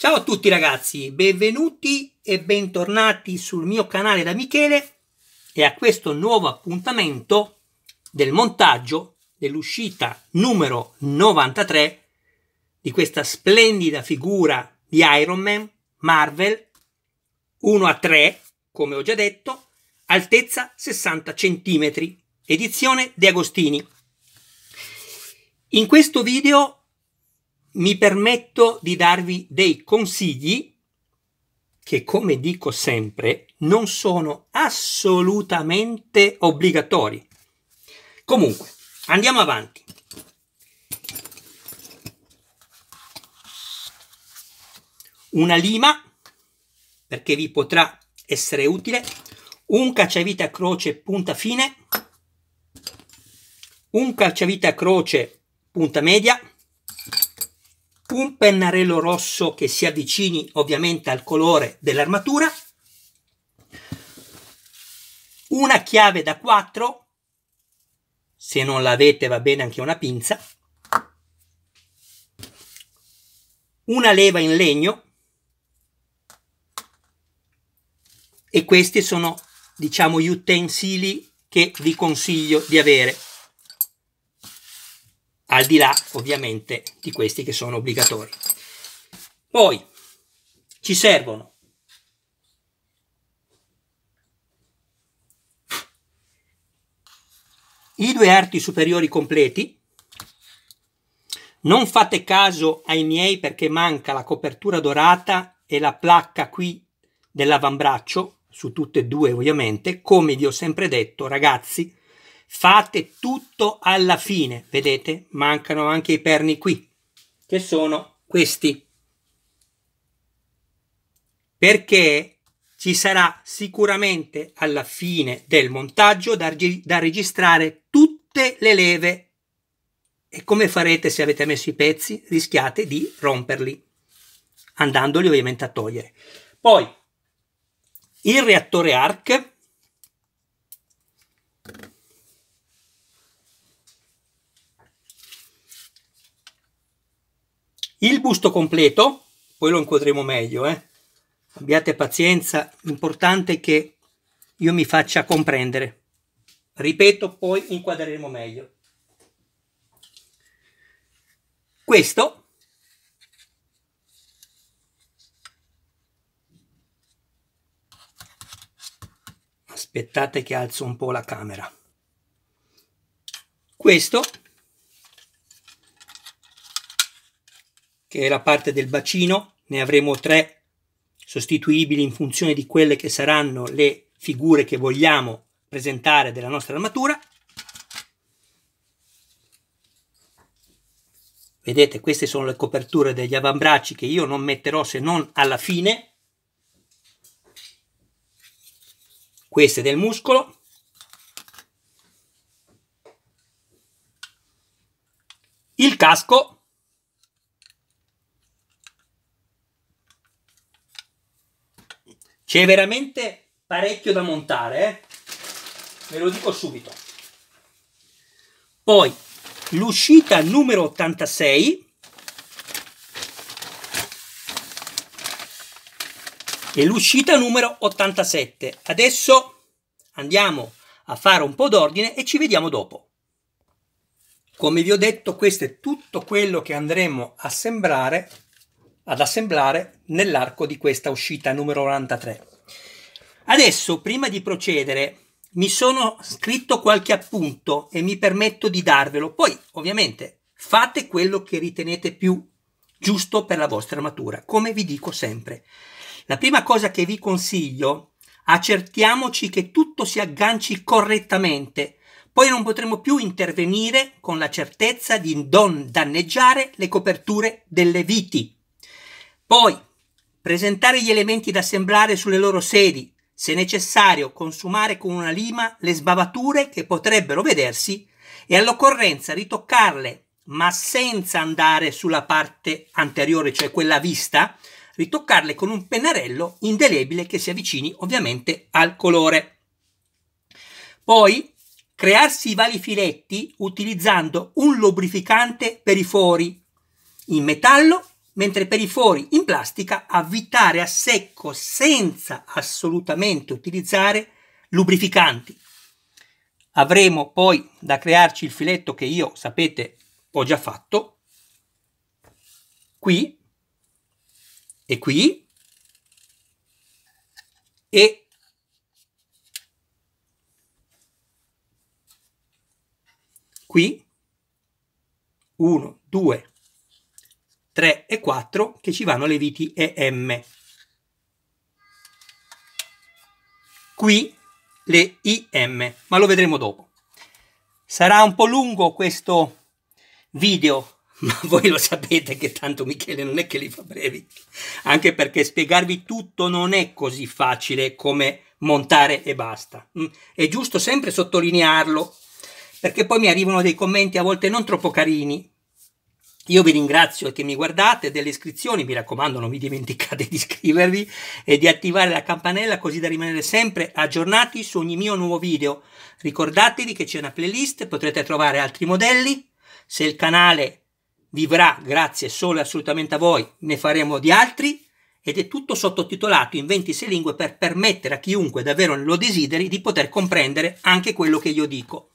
Ciao a tutti ragazzi, benvenuti e bentornati sul mio canale da Michele e a questo nuovo appuntamento del montaggio dell'uscita numero 93 di questa splendida figura di Iron Man Marvel 1 a 3, come ho già detto, altezza 60 cm, edizione De Agostini. In questo video mi permetto di darvi dei consigli che, come dico sempre, non sono assolutamente obbligatori. Comunque, andiamo avanti. Una lima, perché vi potrà essere utile, un cacciavite a croce punta fine, un cacciavite a croce punta media, un pennarello rosso che si avvicini ovviamente al colore dell'armatura, una chiave da 4, se non l'avete va bene anche una pinza, una leva in legno. E questi sono diciamo gli utensili che vi consiglio di avere al di là ovviamente di questi che sono obbligatori. Poi ci servono i due arti superiori completi. Non fate caso ai miei perché manca la copertura dorata e la placca qui dell'avambraccio, su tutte e due ovviamente. Come vi ho sempre detto, ragazzi, Fate tutto alla fine, vedete? Mancano anche i perni qui, che sono questi. Perché ci sarà sicuramente alla fine del montaggio da, da registrare tutte le leve e come farete se avete messo i pezzi? Rischiate di romperli, andandoli ovviamente a togliere. Poi il reattore ARC Il busto completo, poi lo inquadremo meglio, eh? abbiate pazienza, l'importante è che io mi faccia comprendere. Ripeto, poi inquadreremo meglio. Questo aspettate che alzo un po' la camera. Questo che è la parte del bacino, ne avremo tre sostituibili in funzione di quelle che saranno le figure che vogliamo presentare della nostra armatura. Vedete, queste sono le coperture degli avambracci che io non metterò se non alla fine. Queste del muscolo. Il casco C'è veramente parecchio da montare, eh? ve lo dico subito. Poi l'uscita numero 86 e l'uscita numero 87. Adesso andiamo a fare un po' d'ordine e ci vediamo dopo. Come vi ho detto, questo è tutto quello che andremo a sembrare ad assemblare nell'arco di questa uscita numero 93. Adesso, prima di procedere, mi sono scritto qualche appunto e mi permetto di darvelo. Poi, ovviamente, fate quello che ritenete più giusto per la vostra armatura, come vi dico sempre. La prima cosa che vi consiglio, accertiamoci che tutto si agganci correttamente, poi non potremo più intervenire con la certezza di non danneggiare le coperture delle viti. Poi, presentare gli elementi da assemblare sulle loro sedi, se necessario consumare con una lima le sbavature che potrebbero vedersi e all'occorrenza ritoccarle, ma senza andare sulla parte anteriore, cioè quella vista, ritoccarle con un pennarello indelebile che si avvicini ovviamente al colore. Poi crearsi i vari filetti utilizzando un lubrificante per i fori in metallo mentre per i fori in plastica avvitare a secco senza assolutamente utilizzare lubrificanti. Avremo poi da crearci il filetto che io, sapete, ho già fatto, qui. E qui. E qui. 1, 2, 3 e 4 che ci vanno le viti EM. Qui le IM, ma lo vedremo dopo. Sarà un po' lungo questo video, ma voi lo sapete che tanto Michele non è che li fa brevi, anche perché spiegarvi tutto non è così facile come montare e basta. Mm, è giusto sempre sottolinearlo, perché poi mi arrivano dei commenti a volte non troppo carini, io vi ringrazio che mi guardate delle iscrizioni, mi raccomando non vi dimenticate di iscrivervi e di attivare la campanella così da rimanere sempre aggiornati su ogni mio nuovo video. Ricordatevi che c'è una playlist, potrete trovare altri modelli, se il canale vivrà grazie solo e assolutamente a voi ne faremo di altri ed è tutto sottotitolato in 26 lingue per permettere a chiunque davvero lo desideri di poter comprendere anche quello che io dico.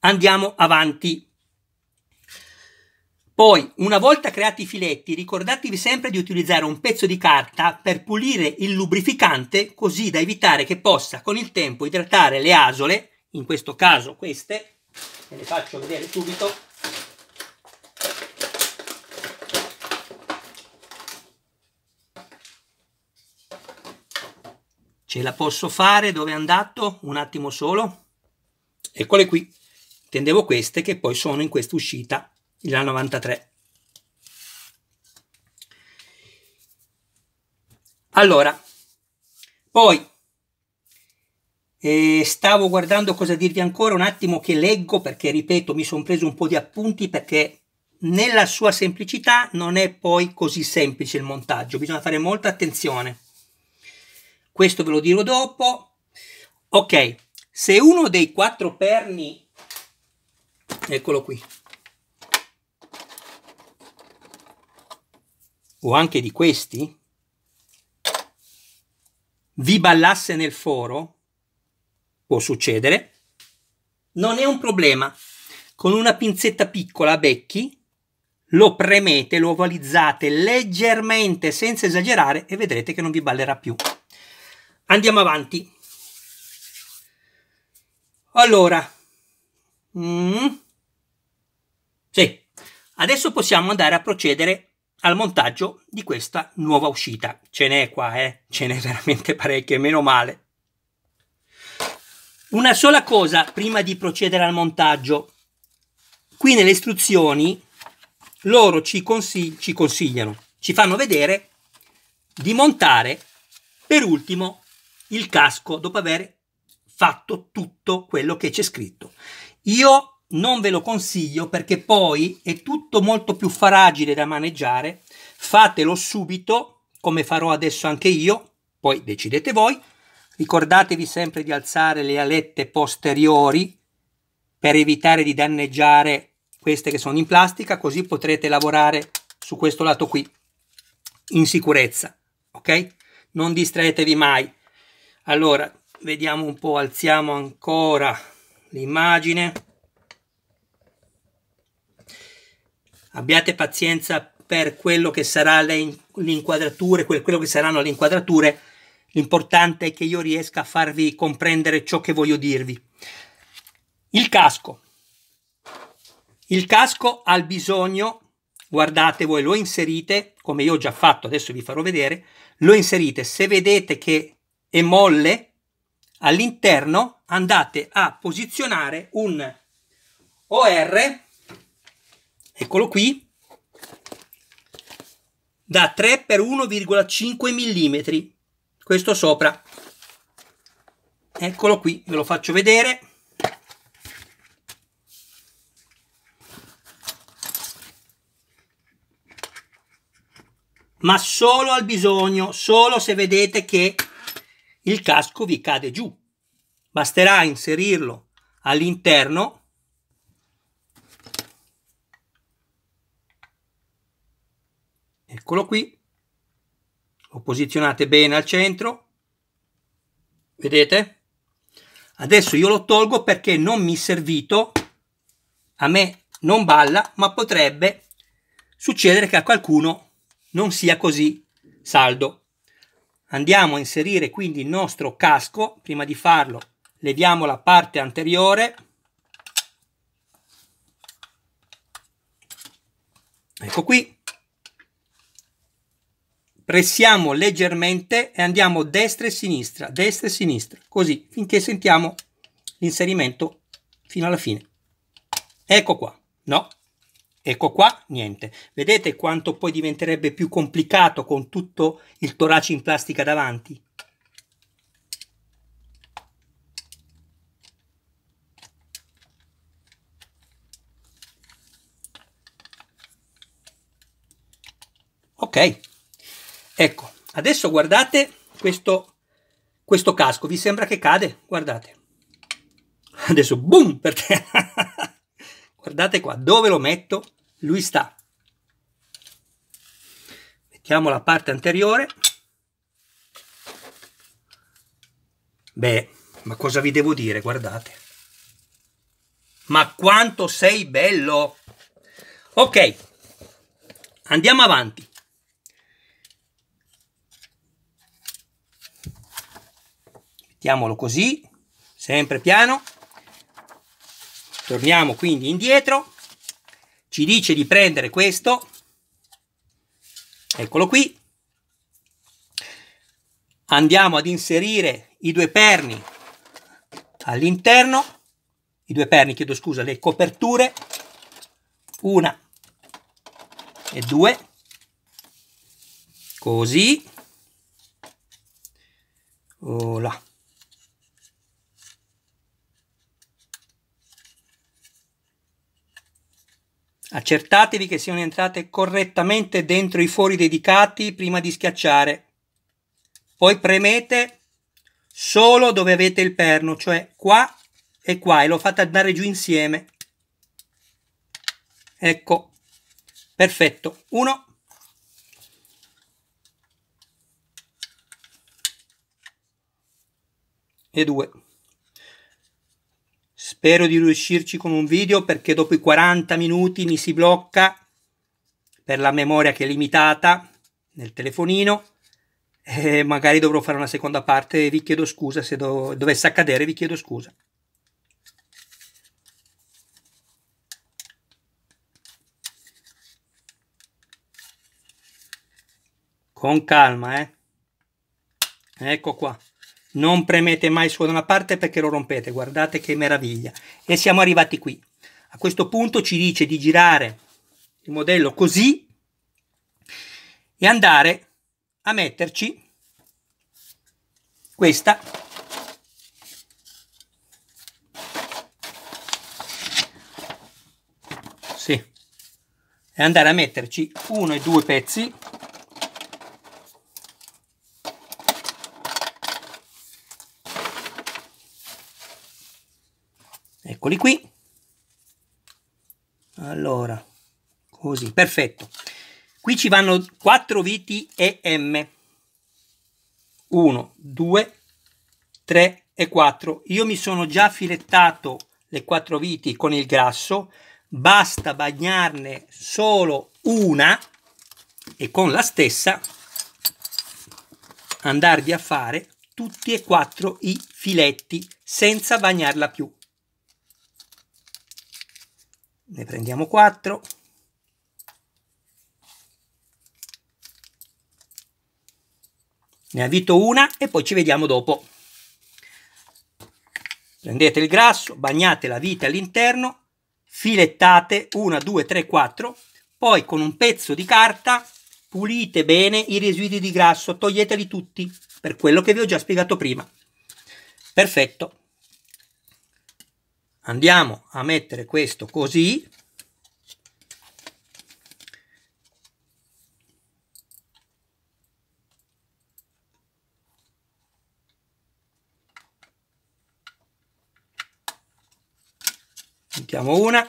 Andiamo avanti. Poi, una volta creati i filetti, ricordatevi sempre di utilizzare un pezzo di carta per pulire il lubrificante così da evitare che possa con il tempo idratare le asole, in questo caso queste, ve le faccio vedere subito. Ce la posso fare? Dove è andato? Un attimo solo. Eccole qui. Intendevo queste che poi sono in questa uscita la 93. Allora, poi eh, stavo guardando cosa dirvi ancora un attimo che leggo perché ripeto mi sono preso un po' di appunti perché nella sua semplicità non è poi così semplice il montaggio, bisogna fare molta attenzione. Questo ve lo dirò dopo. Ok, se uno dei quattro perni, eccolo qui, o anche di questi, vi ballasse nel foro, può succedere, non è un problema. Con una pinzetta piccola a becchi lo premete, lo ovalizzate leggermente senza esagerare e vedrete che non vi ballerà più. Andiamo avanti. Allora, mm, sì, adesso possiamo andare a procedere al montaggio di questa nuova uscita. Ce n'è qua, eh? Ce n'è veramente parecchie, meno male. Una sola cosa prima di procedere al montaggio. Qui nelle istruzioni loro ci, consig ci consigliano, ci fanno vedere di montare per ultimo il casco dopo aver fatto tutto quello che c'è scritto. Io non ve lo consiglio perché poi è tutto molto più fragile da maneggiare. Fatelo subito, come farò adesso anche io, poi decidete voi. Ricordatevi sempre di alzare le alette posteriori per evitare di danneggiare queste che sono in plastica, così potrete lavorare su questo lato qui in sicurezza, ok? Non distraetevi mai. Allora, vediamo un po', alziamo ancora l'immagine abbiate pazienza per quello che sarà le, inquadrature, quello che saranno le inquadrature, l'importante è che io riesca a farvi comprendere ciò che voglio dirvi. Il casco. Il casco ha bisogno, guardate voi, lo inserite, come io ho già fatto, adesso vi farò vedere, lo inserite, se vedete che è molle, all'interno andate a posizionare un OR eccolo qui, da 3 per 1,5 mm, questo sopra. Eccolo qui, ve lo faccio vedere. Ma solo al bisogno, solo se vedete che il casco vi cade giù. Basterà inserirlo all'interno eccolo qui. Lo posizionate bene al centro. Vedete? Adesso io lo tolgo perché non mi è servito. A me non balla ma potrebbe succedere che a qualcuno non sia così saldo. Andiamo a inserire quindi il nostro casco. Prima di farlo leviamo la parte anteriore. Ecco qui pressiamo leggermente e andiamo destra e sinistra destra e sinistra così finché sentiamo l'inserimento fino alla fine. Ecco qua no? Ecco qua niente. Vedete quanto poi diventerebbe più complicato con tutto il torace in plastica davanti? Ok ecco adesso guardate questo questo casco. Vi sembra che cade? Guardate. Adesso boom per terra guardate qua dove lo metto? Lui sta. Mettiamo la parte anteriore. Beh ma cosa vi devo dire? Guardate. Ma quanto sei bello! Ok andiamo avanti mettiamolo così sempre piano. Torniamo quindi indietro. Ci dice di prendere questo. Eccolo qui. Andiamo ad inserire i due perni all'interno. I due perni chiedo scusa le coperture. Una e due. Così. Oh Accertatevi che siano entrate correttamente dentro i fori dedicati prima di schiacciare. Poi premete solo dove avete il perno, cioè qua e qua, e lo fate andare giù insieme. Ecco, perfetto. Uno. E due. Spero di riuscirci con un video perché dopo i 40 minuti mi si blocca per la memoria che è limitata nel telefonino e magari dovrò fare una seconda parte vi chiedo scusa se do dovesse accadere vi chiedo scusa. Con calma, eh. Ecco qua non premete mai su da una parte perché lo rompete guardate che meraviglia. E siamo arrivati qui. A questo punto ci dice di girare il modello così e andare a metterci questa sì. E andare a metterci uno e due pezzi eccoli qui. Allora così perfetto. Qui ci vanno 4 viti EM 1 2 3 e 4 io mi sono già filettato le 4 viti con il grasso. Basta bagnarne solo una e con la stessa andarvi a fare tutti e quattro i filetti senza bagnarla più ne prendiamo 4 ne avvito una e poi ci vediamo dopo. Prendete il grasso bagnate la vite all'interno filettate 1 2 3 4 poi con un pezzo di carta pulite bene i residui di grasso toglieteli tutti per quello che vi ho già spiegato prima. Perfetto andiamo a mettere questo così. Mettiamo una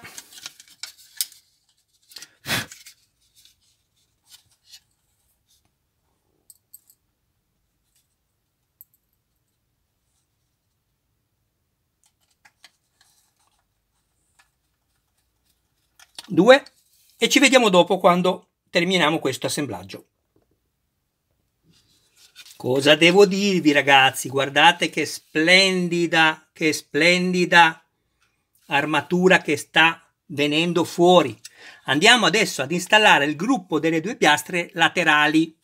due e ci vediamo dopo quando terminiamo questo assemblaggio. Cosa devo dirvi ragazzi? Guardate che splendida, che splendida armatura che sta venendo fuori. Andiamo adesso ad installare il gruppo delle due piastre laterali.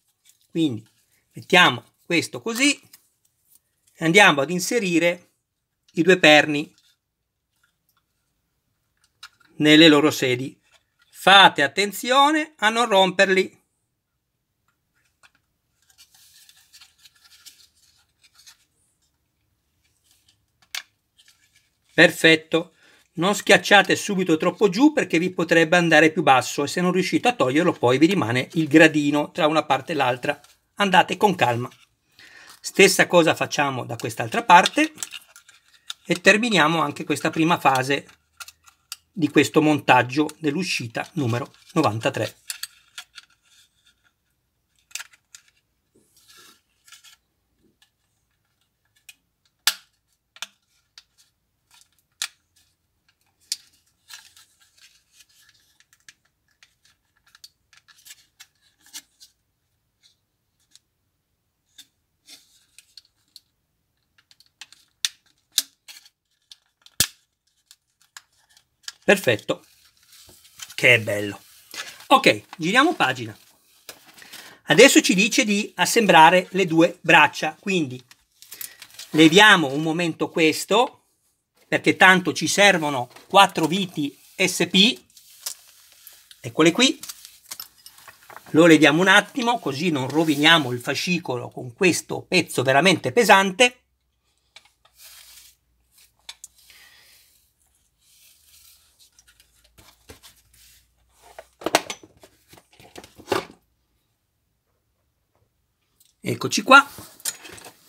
Quindi mettiamo questo così e andiamo ad inserire i due perni nelle loro sedi. Fate attenzione a non romperli. Perfetto. Non schiacciate subito troppo giù perché vi potrebbe andare più basso e se non riuscite a toglierlo poi vi rimane il gradino tra una parte e l'altra. Andate con calma. Stessa cosa facciamo da quest'altra parte e terminiamo anche questa prima fase di questo montaggio dell'uscita numero 93. Perfetto. Che bello. Ok, giriamo pagina. Adesso ci dice di assemblare le due braccia, quindi leviamo un momento questo, perché tanto ci servono quattro viti SP, eccole qui, lo leviamo un attimo così non roviniamo il fascicolo con questo pezzo veramente pesante Eccoci qua.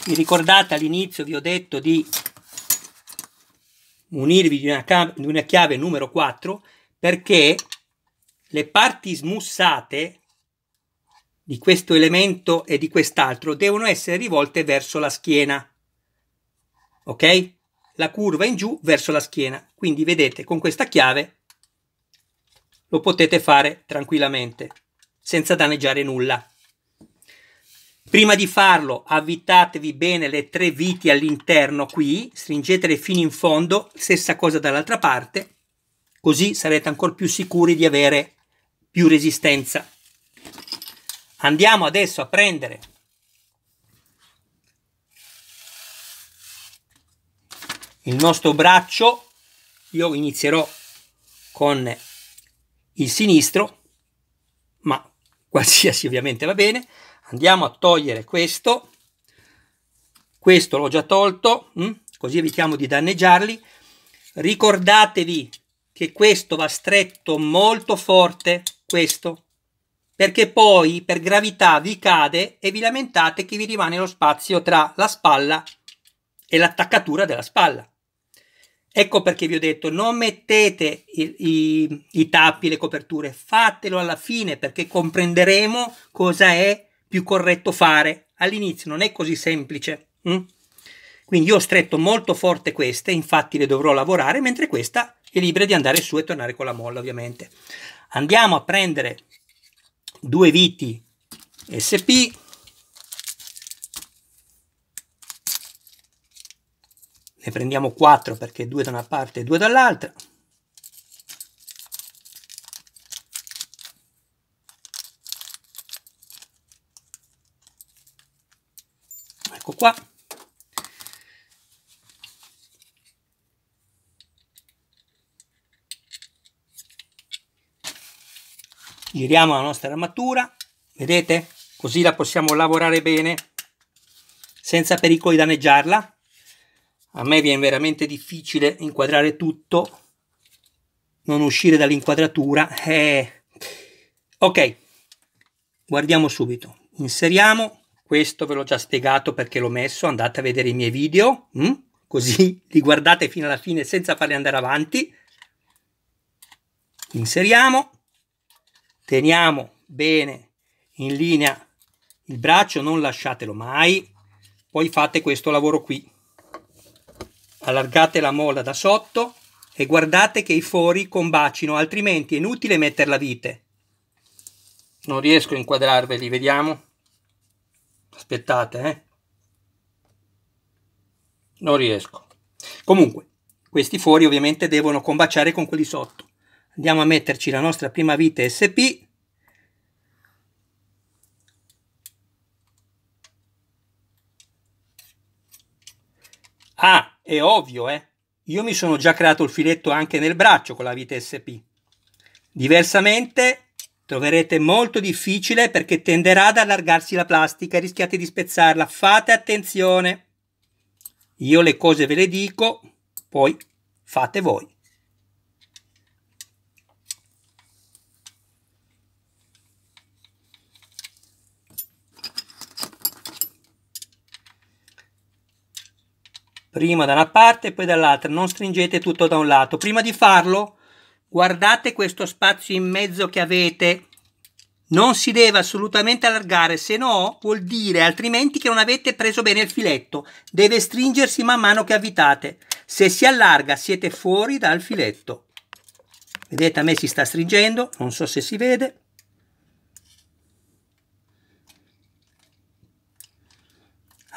Vi ricordate all'inizio vi ho detto di munirvi di una, di una chiave numero 4 perché le parti smussate di questo elemento e di quest'altro devono essere rivolte verso la schiena. Ok? La curva in giù verso la schiena. Quindi vedete con questa chiave lo potete fare tranquillamente senza danneggiare nulla. Prima di farlo avvitatevi bene le tre viti all'interno qui, stringetele fino in fondo, stessa cosa dall'altra parte, così sarete ancora più sicuri di avere più resistenza. Andiamo adesso a prendere il nostro braccio, io inizierò con il sinistro, ma qualsiasi ovviamente va bene, andiamo a togliere questo. Questo l'ho già tolto hm? così evitiamo di danneggiarli. Ricordatevi che questo va stretto molto forte questo. Perché poi per gravità vi cade e vi lamentate che vi rimane lo spazio tra la spalla e l'attaccatura della spalla. Ecco perché vi ho detto non mettete i, i, i, tappi, le coperture, fatelo alla fine perché comprenderemo cosa è più corretto fare. All'inizio non è così semplice. Hm? Quindi io ho stretto molto forte queste, infatti le dovrò lavorare, mentre questa è libera di andare su e tornare con la molla ovviamente. Andiamo a prendere due viti SP. Ne prendiamo quattro perché due da una parte e due dall'altra. Qua. Giriamo la nostra armatura. Vedete? Così la possiamo lavorare bene senza pericolo di danneggiarla a me viene veramente difficile inquadrare tutto non uscire dall'inquadratura. Eh. ok guardiamo subito. Inseriamo questo ve l'ho già spiegato perché l'ho messo, andate a vedere i miei video, hm? così li guardate fino alla fine senza farli andare avanti. Inseriamo, teniamo bene in linea il braccio, non lasciatelo mai, poi fate questo lavoro qui. Allargate la molla da sotto, e guardate che i fori combacino, altrimenti è inutile mettere la vite. Non riesco a inquadrarveli, vediamo. Aspettate, eh. Non riesco. Comunque, questi fori ovviamente devono combaciare con quelli sotto. Andiamo a metterci la nostra prima vite SP. Ah, è ovvio, eh. Io mi sono già creato il filetto anche nel braccio con la vite SP. Diversamente troverete molto difficile perché tenderà ad allargarsi la plastica e rischiate di spezzarla. Fate attenzione. Io le cose ve le dico, poi fate voi. Prima da una parte e poi dall'altra, non stringete tutto da un lato. Prima di farlo Guardate questo spazio in mezzo che avete. Non si deve assolutamente allargare, se no vuol dire altrimenti che non avete preso bene il filetto. Deve stringersi man mano che avvitate. Se si allarga siete fuori dal filetto. Vedete, a me si sta stringendo, non so se si vede.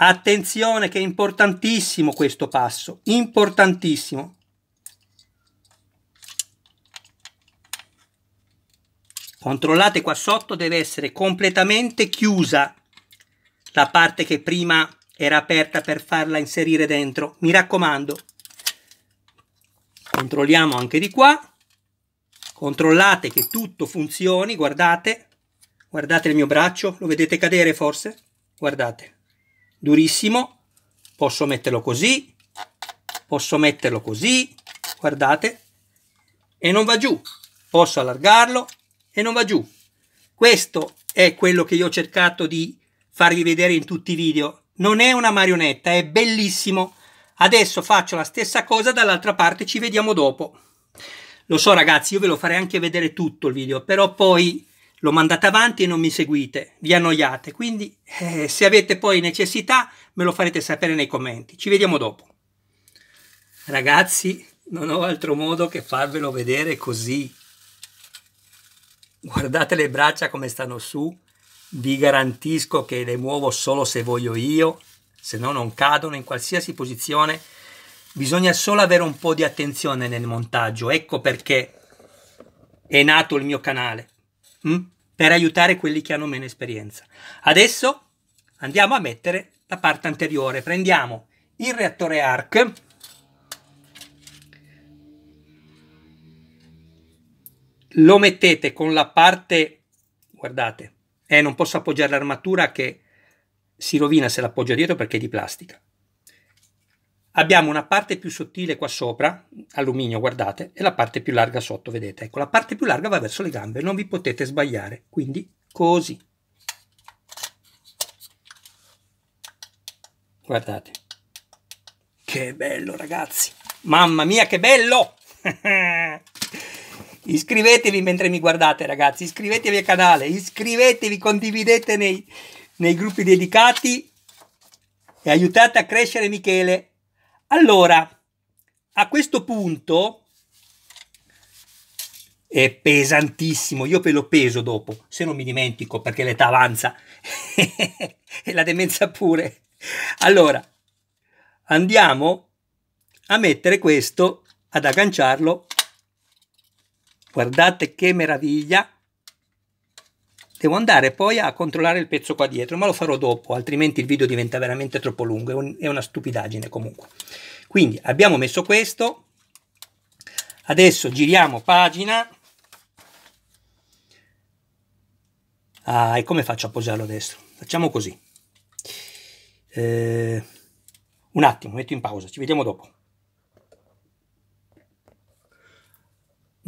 Attenzione che è importantissimo questo passo, importantissimo. Controllate qua sotto, deve essere completamente chiusa la parte che prima era aperta per farla inserire dentro. Mi raccomando. Controlliamo anche di qua. Controllate che tutto funzioni, guardate. Guardate il mio braccio, lo vedete cadere forse? Guardate, durissimo. Posso metterlo così, posso metterlo così, guardate, e non va giù. Posso allargarlo, e non va giù. Questo è quello che io ho cercato di farvi vedere in tutti i video. Non è una marionetta, è bellissimo. Adesso faccio la stessa cosa dall'altra parte, ci vediamo dopo. Lo so ragazzi, io ve lo farei anche vedere tutto il video, però poi lo mandate avanti e non mi seguite, vi annoiate. Quindi eh, se avete poi necessità me lo farete sapere nei commenti. Ci vediamo dopo. Ragazzi, non ho altro modo che farvelo vedere così. Guardate le braccia come stanno su, vi garantisco che le muovo solo se voglio io, se no non cadono in qualsiasi posizione. Bisogna solo avere un po' di attenzione nel montaggio, ecco perché è nato il mio canale, hm? per aiutare quelli che hanno meno esperienza. Adesso andiamo a mettere la parte anteriore, prendiamo il reattore ARC, lo mettete con la parte, guardate, eh, non posso appoggiare l'armatura che si rovina se l'appoggio dietro perché è di plastica. Abbiamo una parte più sottile qua sopra, alluminio, guardate, e la parte più larga sotto, vedete. Ecco, la parte più larga va verso le gambe, non vi potete sbagliare, quindi così. Guardate. Che bello, ragazzi. Mamma mia, che bello! Iscrivetevi mentre mi guardate, ragazzi. Iscrivetevi al canale, iscrivetevi, condividete nei, nei gruppi dedicati e aiutate a crescere Michele. Allora, a questo punto è pesantissimo. Io ve lo peso dopo, se non mi dimentico, perché l'età avanza e la demenza pure. Allora, andiamo a mettere questo, ad agganciarlo Guardate che meraviglia. Devo andare poi a controllare il pezzo qua dietro, ma lo farò dopo, altrimenti il video diventa veramente troppo lungo, è, un, è una stupidaggine comunque. Quindi abbiamo messo questo, adesso giriamo pagina. Ah, e come faccio a posarlo adesso? Facciamo così. Eh, un attimo, metto in pausa, ci vediamo dopo.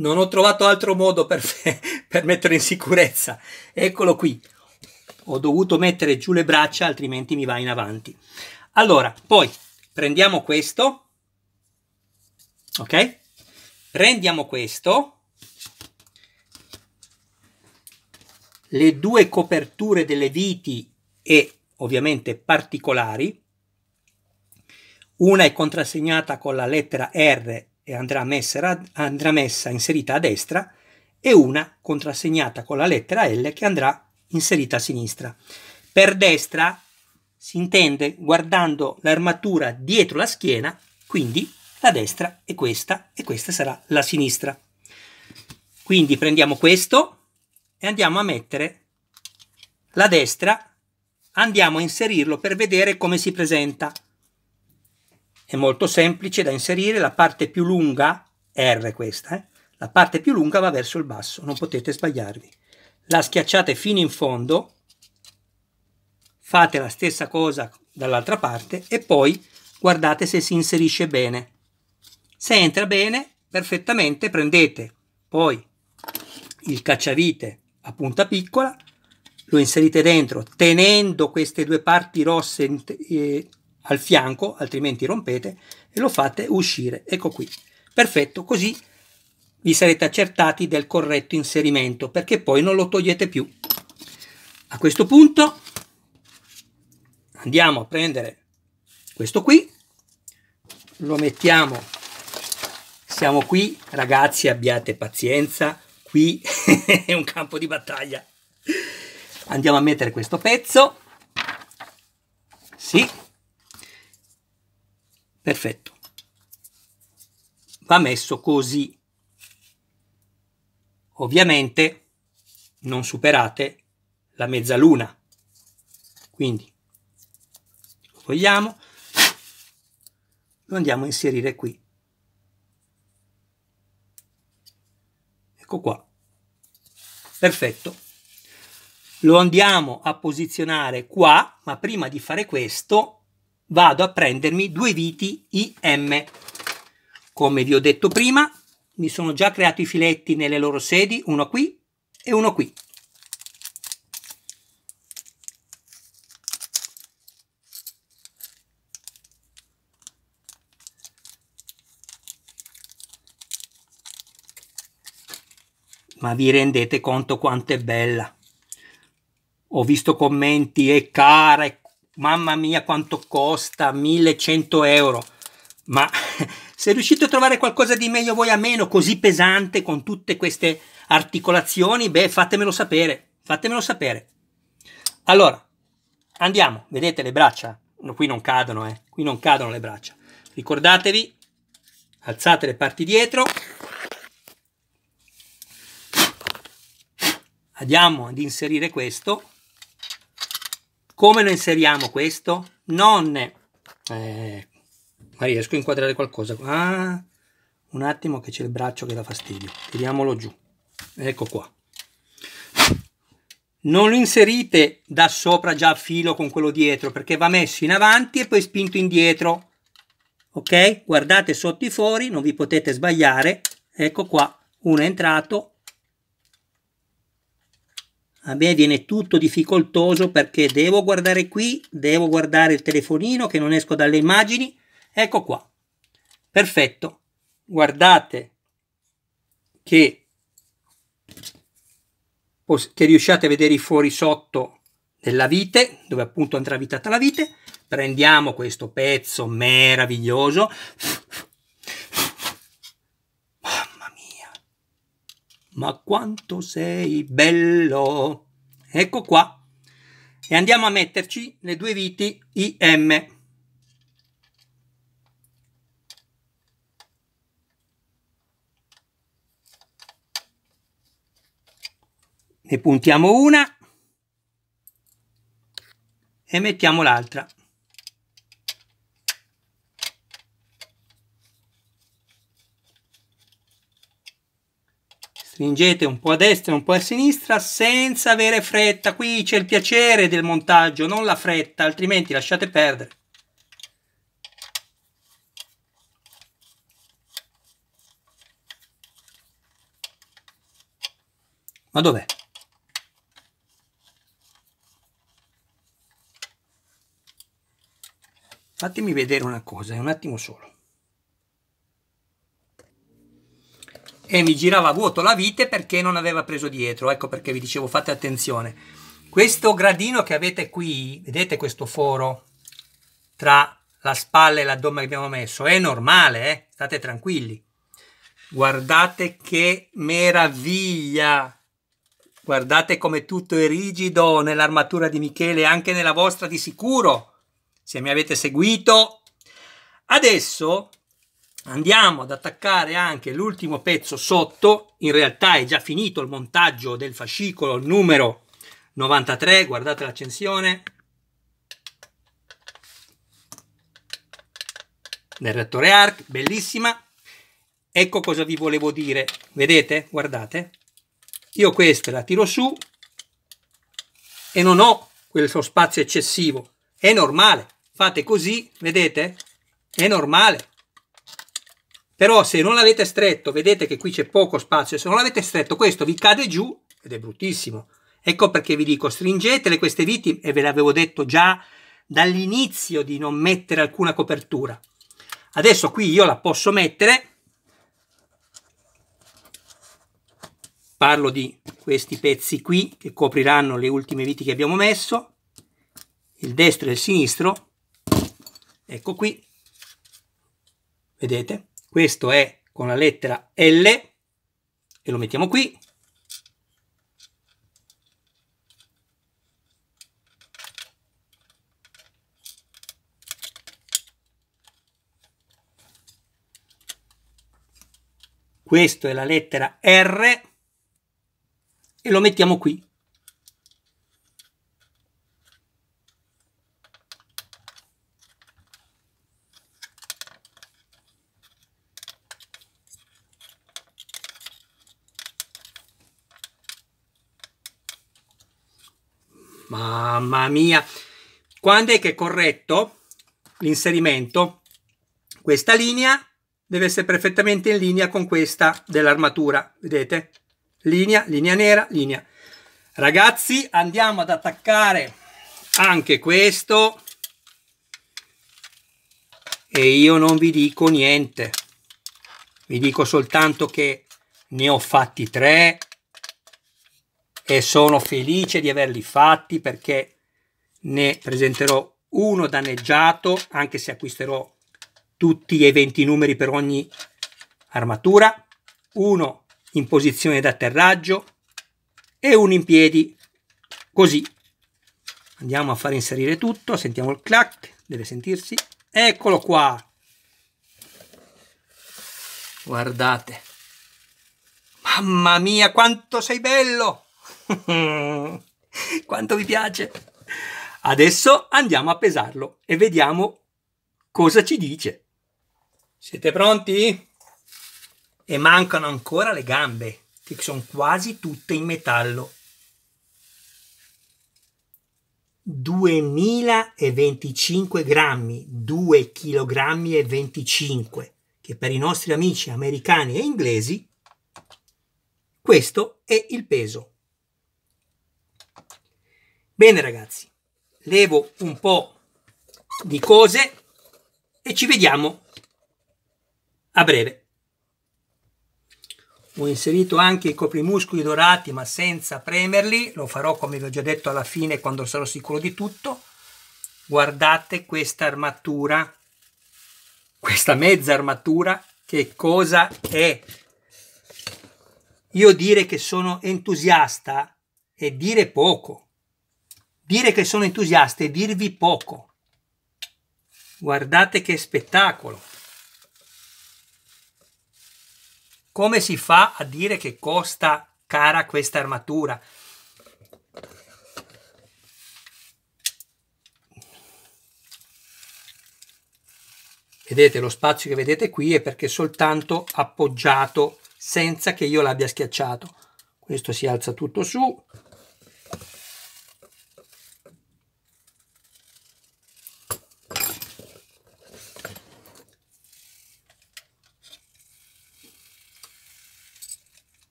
Non ho trovato altro modo per, per metterlo in sicurezza. Eccolo qui. Ho dovuto mettere giù le braccia, altrimenti mi va in avanti. Allora, poi prendiamo questo. Ok? Prendiamo questo. Le due coperture delle viti e ovviamente particolari. Una è contrassegnata con la lettera R e andrà messa, andrà messa inserita a destra e una contrassegnata con la lettera L che andrà inserita a sinistra. Per destra si intende guardando l'armatura dietro la schiena, quindi la destra è questa e questa sarà la sinistra. Quindi prendiamo questo e andiamo a mettere la destra, andiamo a inserirlo per vedere come si presenta. È molto semplice da inserire, la parte più lunga, R questa, eh? la parte più lunga va verso il basso, non potete sbagliarvi. La schiacciate fino in fondo fate la stessa cosa dall'altra parte e poi guardate se si inserisce bene. Se entra bene, perfettamente, prendete poi il cacciavite a punta piccola, lo inserite dentro tenendo queste due parti rosse eh, al fianco, altrimenti rompete, e lo fate uscire. Ecco qui. Perfetto, così vi sarete accertati del corretto inserimento, perché poi non lo togliete più. A questo punto andiamo a prendere questo qui, lo mettiamo, siamo qui, ragazzi abbiate pazienza, qui è un campo di battaglia. Andiamo a mettere questo pezzo, sì, perfetto, va messo così. Ovviamente non superate la mezzaluna, quindi vogliamo, lo andiamo a inserire qui. Ecco qua. Perfetto. Lo andiamo a posizionare qua, ma prima di fare questo vado a prendermi due viti IM. Come vi ho detto prima, mi sono già creato i filetti nelle loro sedi, uno qui e uno qui. ma vi rendete conto quanto è bella? Ho visto commenti, è cara, è... mamma mia quanto costa, 1100 euro. Ma se riuscite a trovare qualcosa di meglio voi a meno, così pesante, con tutte queste articolazioni, beh, fatemelo sapere, fatemelo sapere. Allora, andiamo, vedete le braccia? No, qui non cadono, eh, qui non cadono le braccia. Ricordatevi, alzate le parti dietro, andiamo ad inserire questo come lo inseriamo questo? Non eh, ma riesco a inquadrare qualcosa? Ah, un attimo che c'è il braccio che dà fastidio. Tiriamolo giù. Ecco qua. Non lo inserite da sopra già a filo con quello dietro perché va messo in avanti e poi spinto indietro. Ok? Guardate sotto i fori non vi potete sbagliare. Ecco qua uno è entrato a me viene tutto difficoltoso perché devo guardare qui, devo guardare il telefonino che non esco dalle immagini. Ecco qua. Perfetto. Guardate che, che riusciate a vedere i fuori sotto della vite, dove appunto andrà avvitata la vite. Prendiamo questo pezzo meraviglioso. Ma quanto sei bello! Ecco qua. E andiamo a metterci le due viti IM. Ne puntiamo una e mettiamo l'altra. Stringete un po' a destra e un po' a sinistra senza avere fretta. Qui c'è il piacere del montaggio, non la fretta, altrimenti lasciate perdere. Ma dov'è? Fatemi vedere una cosa, un attimo solo. E mi girava vuoto la vite perché non aveva preso dietro. Ecco perché vi dicevo fate attenzione. Questo gradino che avete qui, vedete questo foro tra la spalla e l'addome che abbiamo messo, è normale, eh? state tranquilli. Guardate che meraviglia! Guardate come tutto è rigido nell'armatura di Michele, anche nella vostra di sicuro, se mi avete seguito. Adesso andiamo ad attaccare anche l'ultimo pezzo sotto, in realtà è già finito il montaggio del fascicolo numero 93, guardate l'accensione. Del rettore ARC, bellissima. Ecco cosa vi volevo dire, vedete? Guardate, io questa la tiro su e non ho quel spazio eccessivo, è normale, fate così, vedete? È normale. Però se non l'avete stretto, vedete che qui c'è poco spazio, se non l'avete stretto questo vi cade giù ed è bruttissimo. Ecco perché vi dico, stringetele queste viti e ve l'avevo detto già dall'inizio di non mettere alcuna copertura. Adesso qui io la posso mettere. Parlo di questi pezzi qui che copriranno le ultime viti che abbiamo messo. Il destro e il sinistro. Ecco qui. Vedete questo è con la lettera L e lo mettiamo qui questo è la lettera R e lo mettiamo qui. Mamma mia! Quando è che è corretto l'inserimento? Questa linea deve essere perfettamente in linea con questa dell'armatura, vedete? linea, linea nera, linea. Ragazzi, andiamo ad attaccare anche questo e io non vi dico niente. Vi dico soltanto che ne ho fatti tre e sono felice di averli fatti perché ne presenterò uno danneggiato anche se acquisterò tutti e 20 numeri per ogni armatura, uno in posizione d'atterraggio e uno in piedi, così. Andiamo a far inserire tutto, sentiamo il clac, deve sentirsi. Eccolo qua. Guardate. Mamma mia, quanto sei bello! quanto vi piace! Adesso andiamo a pesarlo e vediamo cosa ci dice. Siete pronti? e mancano ancora le gambe, che sono quasi tutte in metallo. 2025 grammi, 2 kg e 25, che per i nostri amici americani e inglesi questo è il peso. Bene ragazzi, levo un po' di cose e ci vediamo a breve. Ho inserito anche i coprimuscoli dorati ma senza premerli, lo farò come vi ho già detto alla fine quando sarò sicuro di tutto. Guardate questa armatura, questa mezza armatura, che cosa è? Io dire che sono entusiasta è dire poco. Dire che sono entusiasta è dirvi poco. Guardate che spettacolo. Come si fa a dire che costa cara questa armatura? Vedete lo spazio che vedete qui è perché è soltanto appoggiato senza che io l'abbia schiacciato. Questo si alza tutto su,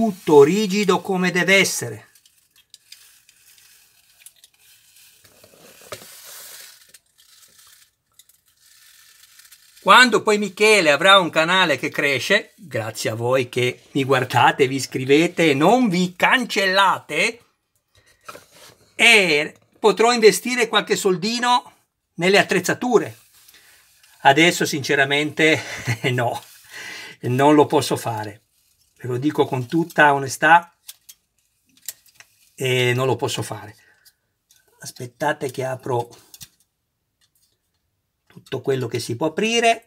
tutto rigido come deve essere. Quando poi Michele avrà un canale che cresce, grazie a voi che mi guardate, vi iscrivete e non vi cancellate, e potrò investire qualche soldino nelle attrezzature. Adesso sinceramente no non lo posso fare. Ve lo dico con tutta onestà e non lo posso fare. Aspettate che apro tutto quello che si può aprire.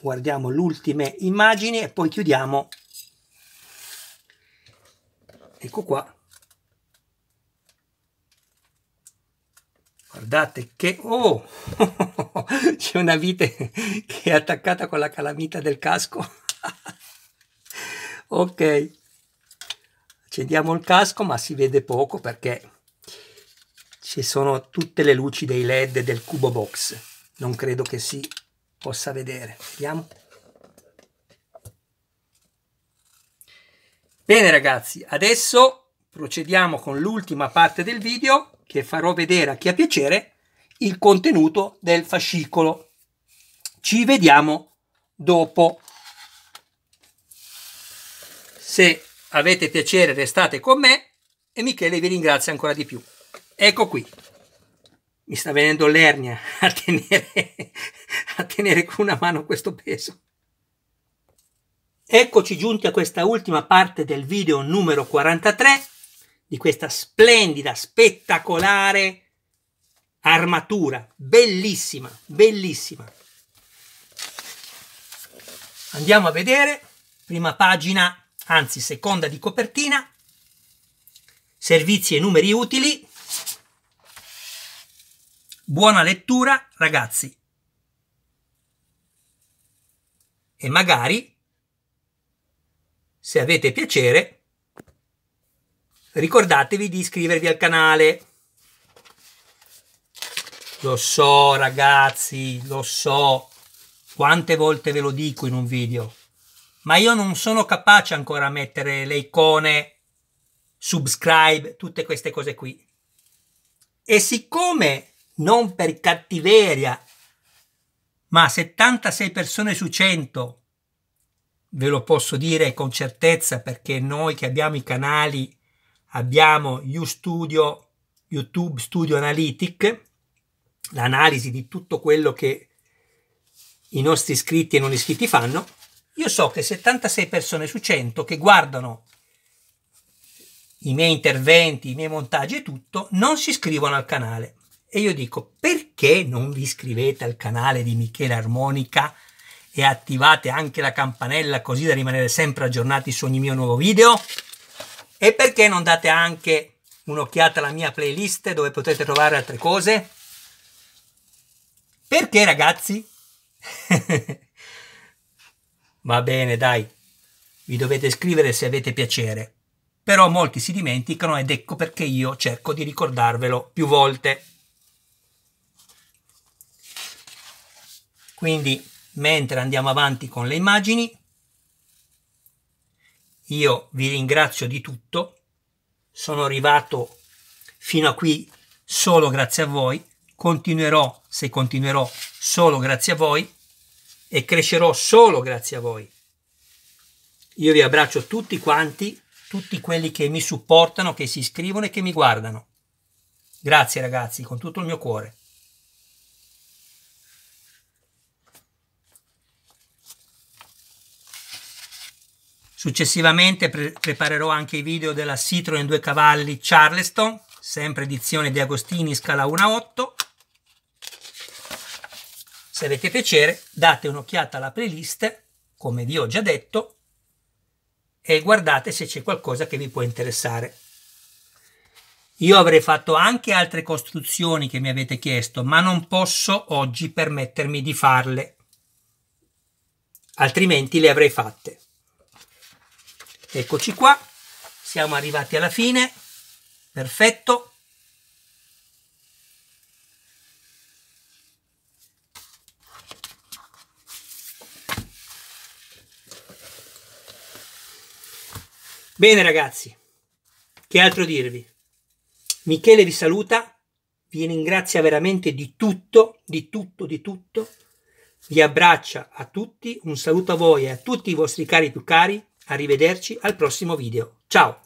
Guardiamo le ultime immagini e poi chiudiamo. Ecco qua. Guardate che... Oh! C'è una vite che è attaccata con la calamita del casco. ok. Accendiamo il casco ma si vede poco perché ci sono tutte le luci dei led del cubo box. Non credo che si possa vedere. Vediamo. Bene ragazzi, adesso procediamo con l'ultima parte del video che farò vedere a chi ha piacere il contenuto del fascicolo. Ci vediamo dopo. Se avete piacere restate con me e Michele vi ringrazia ancora di più. Ecco qui. Mi sta venendo l'ernia a tenere, a tenere con una mano questo peso. Eccoci giunti a questa ultima parte del video numero 43 di questa splendida, spettacolare armatura, bellissima, bellissima. Andiamo a vedere, prima pagina, anzi seconda di copertina, servizi e numeri utili. Buona lettura, ragazzi. E magari, se avete piacere, ricordatevi di iscrivervi al canale. Lo so ragazzi, lo so, quante volte ve lo dico in un video, ma io non sono capace ancora a mettere le icone, subscribe, tutte queste cose qui. E siccome non per cattiveria, ma 76 persone su 100, ve lo posso dire con certezza perché noi che abbiamo i canali abbiamo UStudio, YouTube Studio Analytic, l'analisi di tutto quello che i nostri iscritti e non iscritti fanno, io so che 76 persone su 100 che guardano i miei interventi, i miei montaggi e tutto, non si iscrivono al canale. E io dico, perché non vi iscrivete al canale di Michele Armonica e attivate anche la campanella così da rimanere sempre aggiornati su ogni mio nuovo video? E perché non date anche un'occhiata alla mia playlist dove potete trovare altre cose? Perché ragazzi? Va bene, dai. Vi dovete scrivere se avete piacere. Però molti si dimenticano ed ecco perché io cerco di ricordarvelo più volte. Quindi, mentre andiamo avanti con le immagini, io vi ringrazio di tutto, sono arrivato fino a qui solo grazie a voi, continuerò, se continuerò, solo grazie a voi e crescerò solo grazie a voi. Io vi abbraccio tutti quanti, tutti quelli che mi supportano, che si iscrivono e che mi guardano. Grazie ragazzi, con tutto il mio cuore. Successivamente pre preparerò anche i video della Citroen 2 cavalli Charleston, sempre edizione di Agostini scala 1.8. Se avete piacere date un'occhiata alla playlist, come vi ho già detto, e guardate se c'è qualcosa che vi può interessare. Io avrei fatto anche altre costruzioni che mi avete chiesto, ma non posso oggi permettermi di farle, altrimenti le avrei fatte. Eccoci qua, siamo arrivati alla fine, perfetto. Bene ragazzi, che altro dirvi? Michele vi saluta, vi ringrazia veramente di tutto, di tutto, di tutto. Vi abbraccia a tutti, un saluto a voi e a tutti i vostri cari più cari Arrivederci al prossimo video. Ciao!